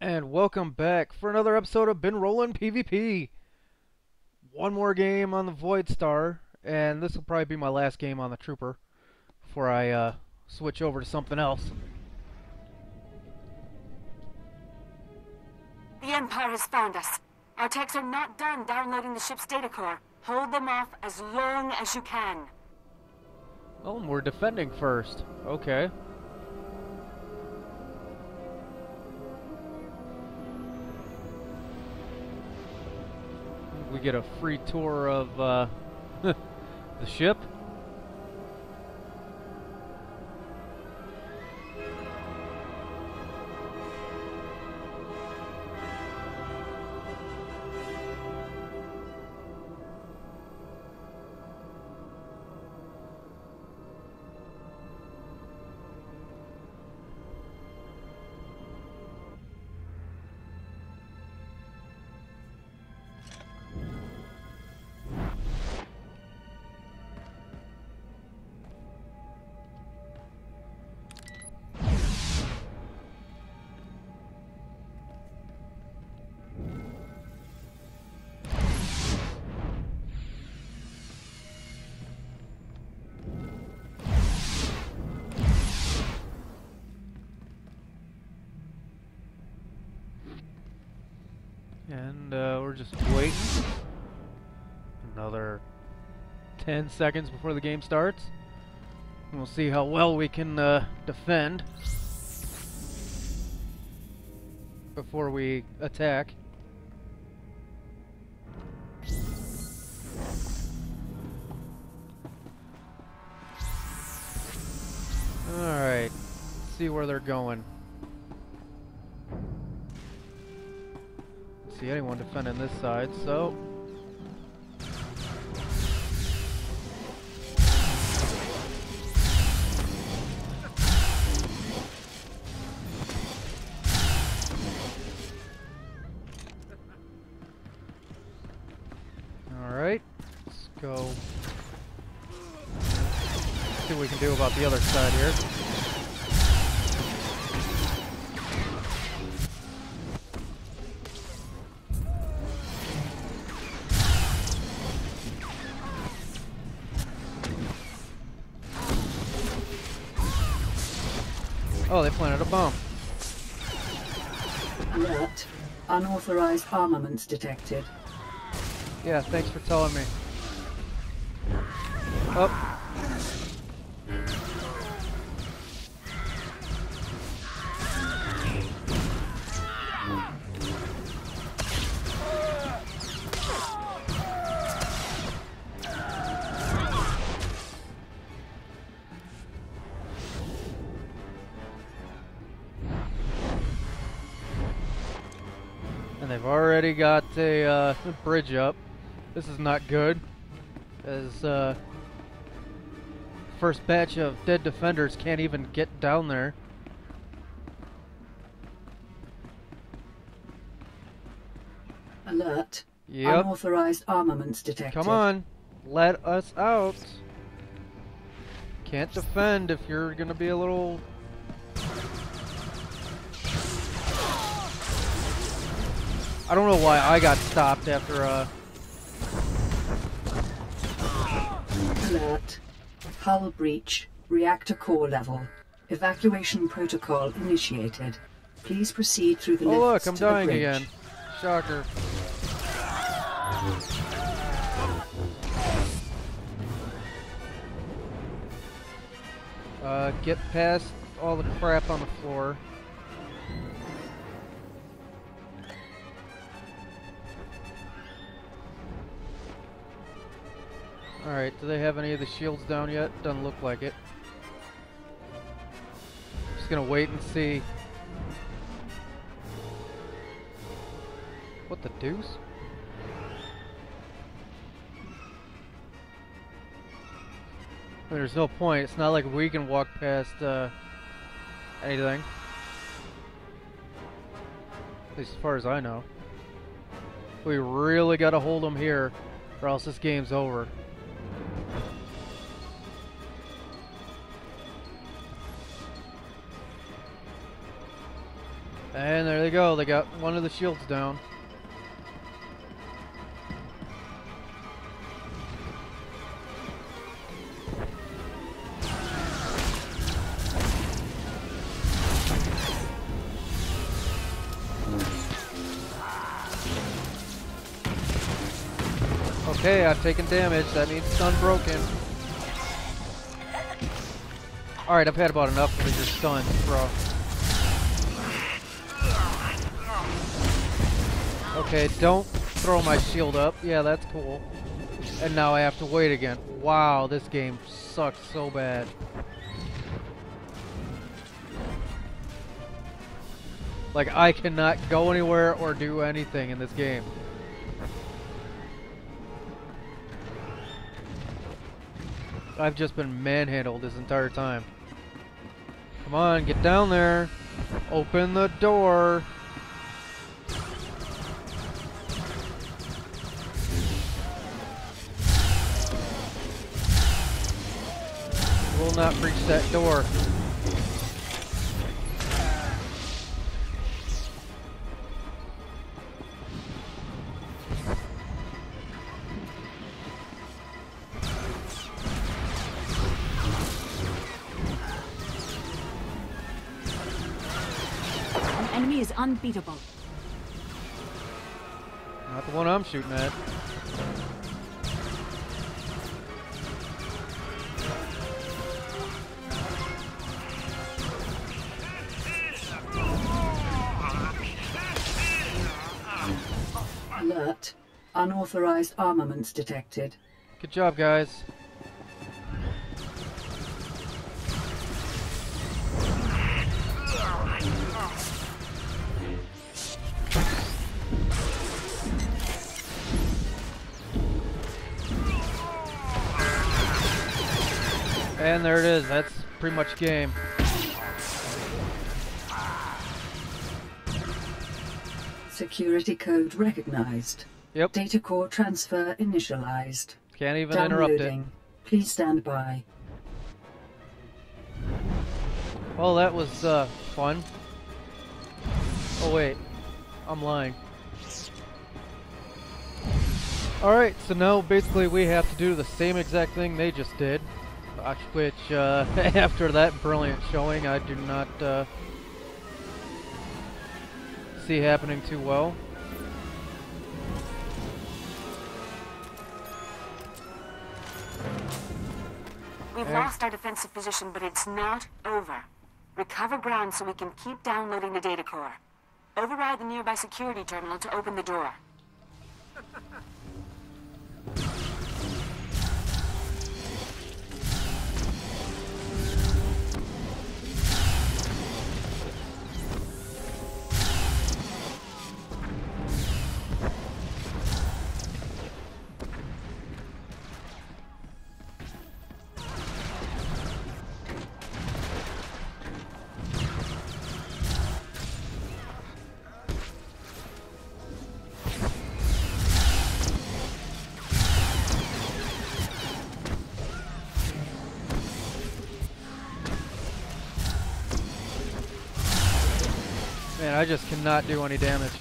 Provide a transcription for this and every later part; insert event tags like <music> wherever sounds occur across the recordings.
And welcome back for another episode of Bynrolan PvP. One more game on the Voidstar, and this will probably be my last game on the Trooper before I uh, switch over to something else. The Empire has found us. Our techs are not done downloading the ship's data core. Hold them off as long as you can. Oh, and we're defending first. Okay. We get a free tour of uh, <laughs> the ship. And uh, we're just waiting. Another 10 seconds before the game starts. We'll see how well we can uh, defend before we attack. Alright, see where they're going. See anyone defending this side, so... Alright, let's go see what we can do about the other side here. Oh, they planted a bomb. Alert. Unauthorized armaments detected. Yeah, thanks for telling me. Oh. And they've already got a uh, bridge up. This is not good. As uh, first batch of dead defenders can't even get down there. Alert. Yep. Unauthorized armaments detected. Come on. Let us out. Can't defend if you're gonna be a little I don't know why I got stopped after uh Alert. Hull breach. Reactor core level. Evacuation protocol initiated. Please proceed through the Oh look, I'm dying again. Shocker. Uh, get past all the crap on the floor. Alright, do they have any of the shields down yet? Doesn't look like it. Just gonna wait and see. What the deuce? There's no point. It's not like we can walk past uh, anything. At least as far as I know. We really gotta hold them here, or else this game's over. And there they go. They got one of the shields down. Okay, I've taken damage. That means it's unbroken. Alright, I've had about enough of your stuns, bro. Okay, don't throw my shield up. Yeah, that's cool. And now I have to wait again. Wow, this game sucks so bad. Like, I cannot go anywhere or do anything in this game. I've just been manhandled this entire time. Come on, get down there. Open the door. Not breach that door. An enemy is unbeatable. Not the one I'm shooting at. Unauthorized armaments detected. Good job, guys. And there it is. That's pretty much game. Security code recognized. Yep. Data core transfer initialized. Can't even interrupt it. Downloading. Please stand by. Well, that was uh, fun. Oh wait, I'm lying. Alright, so now basically we have to do the same exact thing they just did. Which, uh, <laughs> after that brilliant showing, I do not uh, see happening too well. We've lost our defensive position, but it's not over. Recover ground so we can keep downloading the data core. Override the nearby security terminal to open the door. I just cannot do any damage.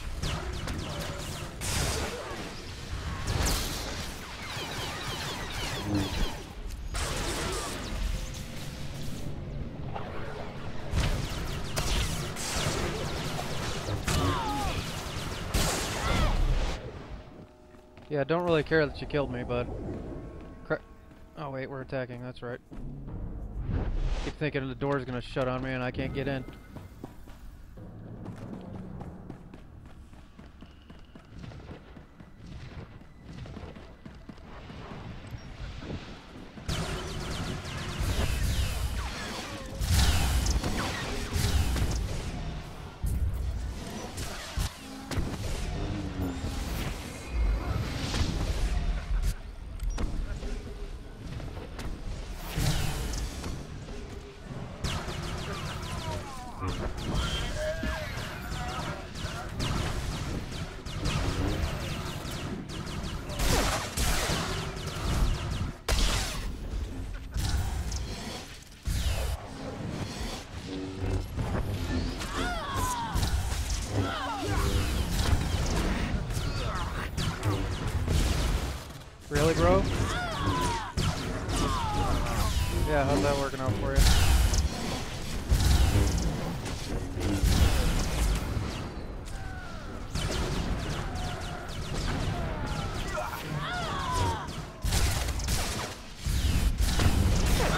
Yeah, I don't really care that you killed me, but... Oh wait, we're attacking, that's right. Keep thinking the door's gonna shut on me and I can't get in. That working out for you?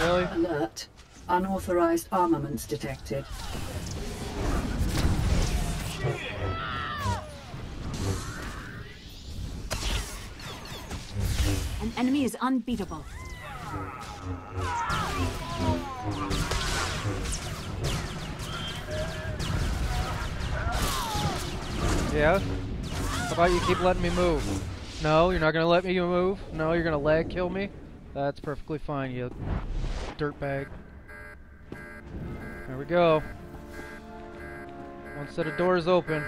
Really? Alert. Unauthorized armaments detected. An enemy is unbeatable. Yeah? How about you keep letting me move? No, you're not gonna let me move? No, you're gonna lag kill me? That's perfectly fine, you dirtbag. There we go. One set of doors open.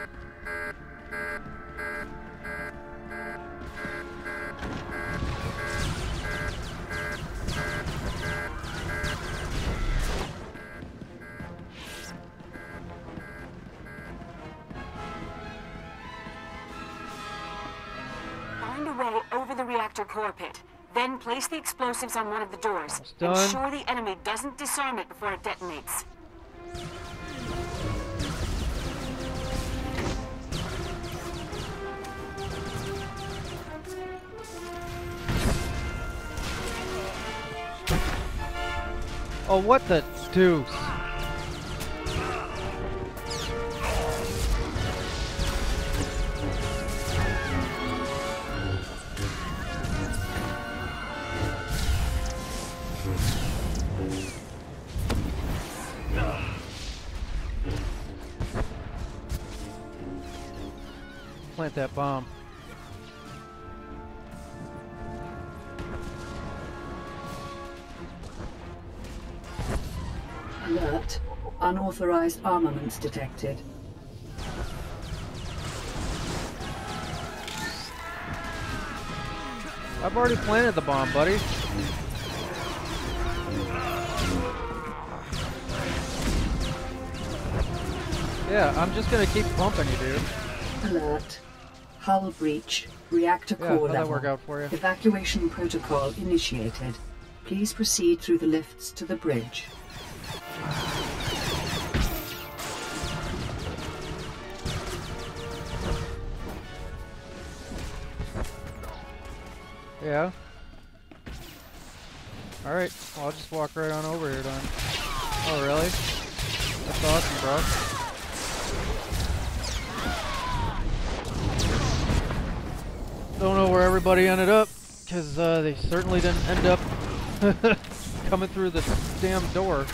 Way over the reactor core pit. Then place the explosives on one of the doors. Ensure the enemy doesn't disarm it before it detonates. Oh, what the deuce? Plant that bomb. Alert. Unauthorized armaments detected. I've already planted the bomb, buddy. Yeah, I'm just gonna keep pumping you, dude. Alert. Hull breach. Reactor Yeah, core level. work out for you? Evacuation protocol initiated. Please proceed through the lifts to the bridge. Yeah. Alright, well, I'll just walk right on over here then. Oh, really? That's awesome, bro. Don't know where everybody ended up, because uh, they certainly didn't end up <laughs> coming through the damn door.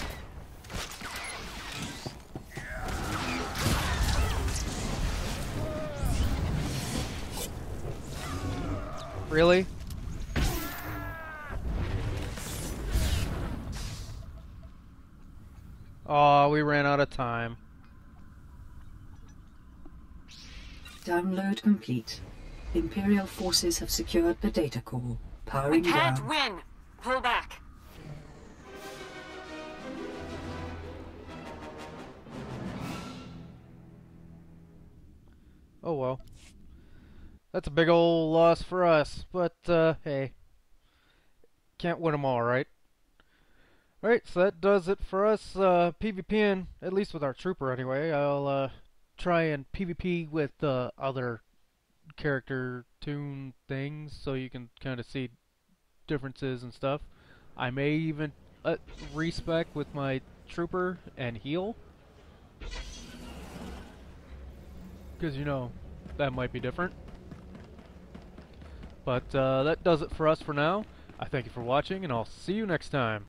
Really? Oh, we ran out of time. Download complete. Imperial forces have secured the data core. Powering We can't down. win. Pull back. Oh well. That's a big old loss for us, but uh, hey. Can't win them all, right? Alright, so that does it for us uh, PvPing, at least with our trooper anyway. I'll uh, try and PvP with uh, other character tune things so you can kind of see differences and stuff. I may even uh, respec with my trooper and heal. Because, you know, that might be different. But uh, that does it for us for now. I thank you for watching, and I'll see you next time.